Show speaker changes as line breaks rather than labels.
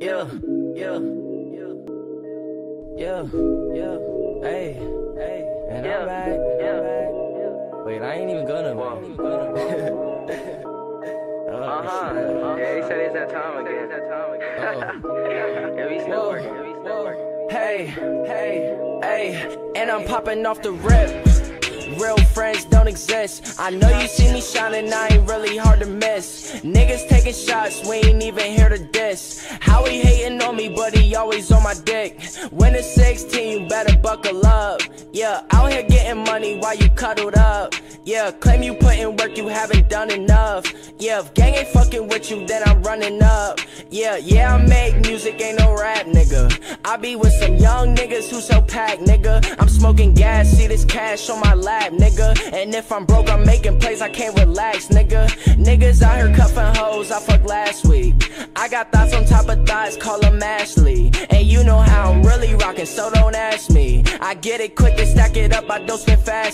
Yeah, yeah, yeah, yeah, hey, hey, and I'm back, and I'm back. Wait, I ain't even gonna. I ain't even gonna. Oh,
Uh-huh.
shit.
Yeah, he said it's that time again. It's that time again.
Uh-oh.
yeah, we still working. We still working.
Hey, hey, hey, and I'm popping off the rip. Real friends don't exist. I know you see me shining, I ain't really hard to miss. Niggas taking shots, we ain't even here to diss. How he hating on me, but he always on my dick. When it's 16, you better buckle up. Yeah, out here getting money while you cuddled up. Yeah, claim you put in work, you haven't done enough. Yeah, if gang ain't fucking with you, then I'm running up. Yeah, yeah, I make music, I be with some young niggas who so packed, nigga. I'm smoking gas, see this cash on my lap, nigga. And if I'm broke, I'm making plays, I can't relax, nigga. Niggas out here cuffing hoes, I fucked last week. I got thoughts on top of thoughts, call them Ashley. And you know how I'm really rocking, so don't ask me. I get it quick and stack it up, I don't spend fast.